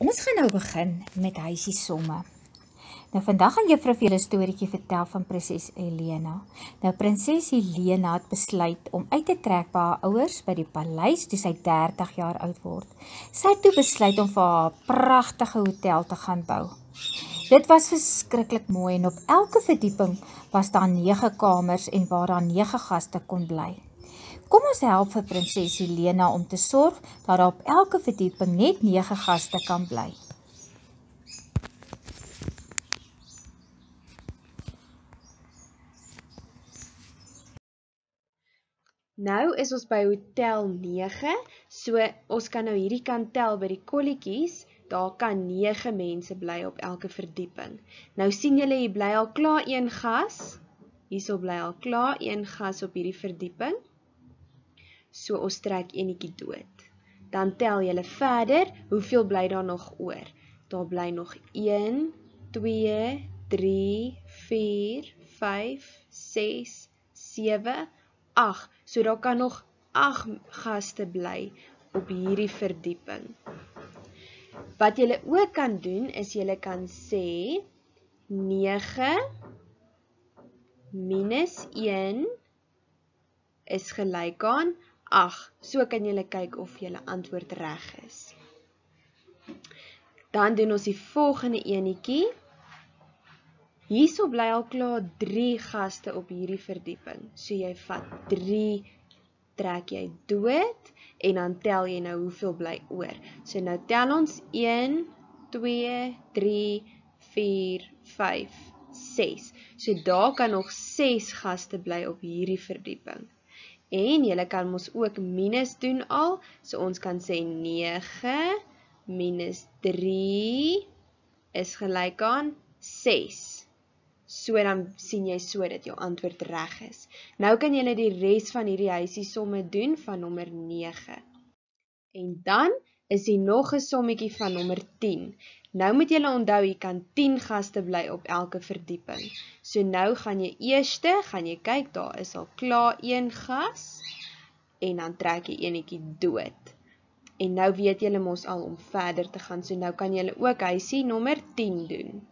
Ons gaan nou begin met huisie somme. Nou vandag gaan juffrou vir julle 'n storieetjie vertel van prinses Helena. Nou prinses Helena het besluit om uit te trek by haar ouers by die paleis toe sy 30 jaar oud word. Sy het toe besluit om vir haar 'n pragtige hotel te gaan bou. Dit was verskriklik mooi en op elke verdieping was daar 9 kamers en waar daar 9 gaste kon bly. Kom ons help vir prinses Helena om te sorg dat daar op elke verdieping net 9 gaste kan bly. Nou is ons by hotel 9. So ons kan nou hierdie kant tel by die kolletjies. Daar kan 9 mense bly op elke verdieping. Nou sien julle hier bly al klaar een gas. Hierso bly al klaar een gas op hierdie verdieping. So ons trek enetjie dood. Dan tel jy verder, hoeveel bly daar nog oor? Daar bly nog 1 2 3 4 5 6 7 8. So daar kan nog 8 gaste bly op hierdie verdieping. Wat jy ook kan doen is jy kan sê 9 minus 1 is gelyk aan 8. So kan julle kyk of julle antwoord reg is. Dan doen ons die volgende enetjie. Hierso bly al klaar 3 gaste op hierdie verdieping. So jy vat 3 trek jy dood en dan tel jy nou hoeveel bly oor. So nou tel ons 1 2 3 4 5 6. So daar kan nog 6 gaste bly op hierdie verdieping. En jy kan mos ook minus doen al. So ons kan sê 9 minus 3 is gelyk aan 6. So dan sien jy so dat jou antwoord reg is. Nou kan jy die res van hierdie huisie somme doen van nommer 9. En dan is hier nog 'n sommetjie van nommer 10. Nou moet julle onthou jy kan 10 gaste bly op elke verdieping. So nou gaan jy eerste, gaan jy kyk, daar is al klaar een gas en dan trek jy enetjie dood. En nou weet julle mos al om verder te gaan. So nou kan julle ook huisie nommer 10 doen.